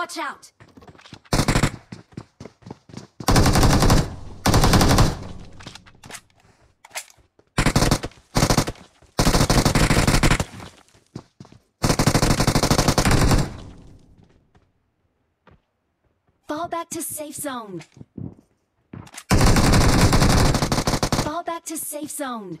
Watch out! Fall back to safe zone. Fall back to safe zone.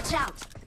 Watch out!